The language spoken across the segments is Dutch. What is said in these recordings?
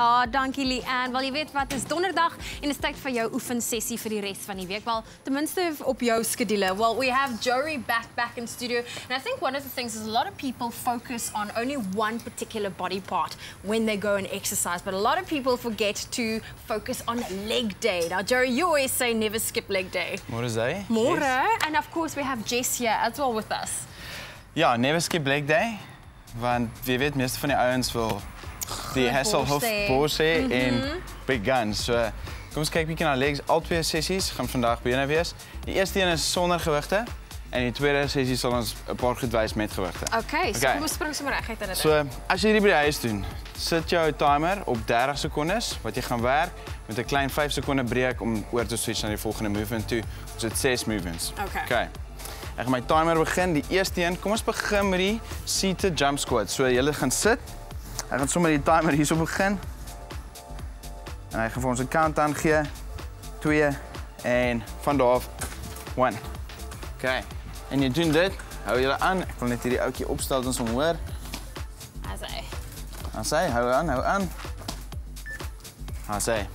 Ah, dankie Leanne. Wel jy weet wat, is donderdag en is tyd vir jou oefensessie vir die res van die week. Wel, ten minste op jou skedule. Well, we have Jory back back in studio. And I think one of the things is a lot of people focus on only one particular body part when they go and exercise, but a lot of people forget to focus on leg day. Now, Jory, you always say never skip leg day. Môre is hy? More, Yes. and of course we have Jess here as well with us. Ja, never skip leg day. Want wie weet meeste van die ouens wil die Hasselhoff borste. bors hê en big guns. So kom ons kyk bietjie na legs. Al twee sessies gaan vandag bene wees. Die eerste een is sonder gewigte en die tweede sessie sal ons 'n paar goed wys met gewigte. Okay, so Okay. kom ons spring sommer reguit in dit. So hierdie by die huis doen, sit jou timer op 30 sekondes wat jy gaan werk met 'n klein 5 sekonde breek om oor te switch na die volgende movement toe. Ons het 6 movements. Okay. Okay. Ek gaan my timer begin. Die eerste een, kom ons begin met die seated jump squat. So jy gaan sit. Ek gaan sommer die timer hierso begin. En hy gaan vir ons 'n countdown gee. 2 en van daar af 1. Okay. En jy doen dit. Hou julle aan. Ek wil net hierdie ouetjie opstel ons hom hoor. As hy. Dan sê, hou aan, hou aan. Dan sê,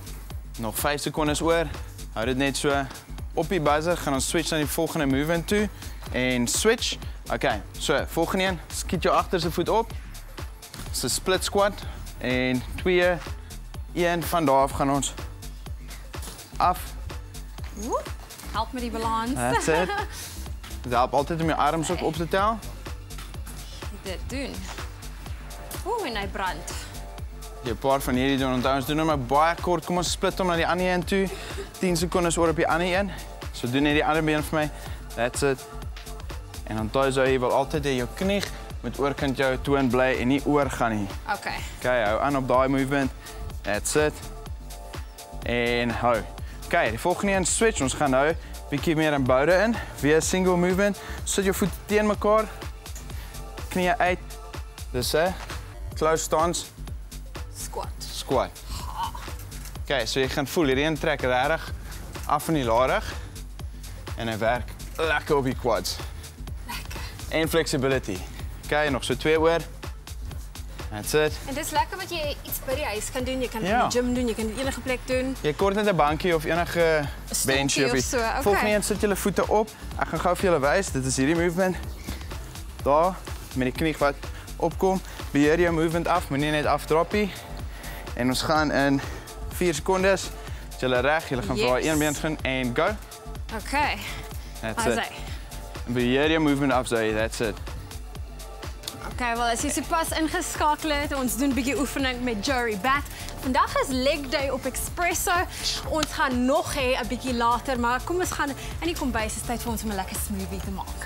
nog 5 sekondes oor. Hou dit net so. Op die buzzer gaan ons switch na die volgende movement toe en switch. Okay, so, volgende een, skiet jou agterste voet op. Dis 'n split squat en 2 1 van daar af gaan ons af. Woep. Help met die balans. That's it. Dit help altyd om jou arms ook op te tel. dit doen. Oeh, en hy brand. Jy 'n paar van hierdie doen. Onthou ons doen hom maar baie kort. Kom ons split hom na die ander een toe. 10 sekondes oor op die ander een. So doen net die ander been vir my. That's it. En onthou so jy wil altyd hê jou knie moet oorkant jou toon bly en nie oor gaan nie. Okay. Okay, hou aan op daai movement. That's it. En hou. Okay, die volgende een switch. Ons gaan nou bietjie meer in boude in. Weer single movement. Sit jou voete teen mekaar. Knie uit. Dis 'n close stance Squat. squat. Okay, so jy gaan voel hierdie een trek regtig af van die larig en hy werk lekker op die quads. Lekker. En flexibility. Okay, nog so twee oor. That's it. En dis lekker wat jy iets die huis kan doen. Jy kan Ja. in die gym doen, jy kan dit enige plek doen. Jy kort net 'n bankie of enige stoeltjie benchie of iets. so, okay. Volgende een sit julle voete op. Gaan gou vir julle wys. Dit is hierdie movement. Daar met die knie wat opkom. Beheer jou movement af, moenie net afdroppie. En ons gaan in 4 sekondes. Is Julle reg, julle gaan Yes. een been gaan en go. Okay. That's it. beheer jou movement af, Zoe. That's it. Okay, wel as jy het, ons doen 'n bietjie oefening met Jory Bat. Vandag is leg day op Espresso. Ons gaan nog hê 'n bietjie later, maar kom ons gaan in die kombuis. Is tyd vir ons om 'n lekker smoothie te maak.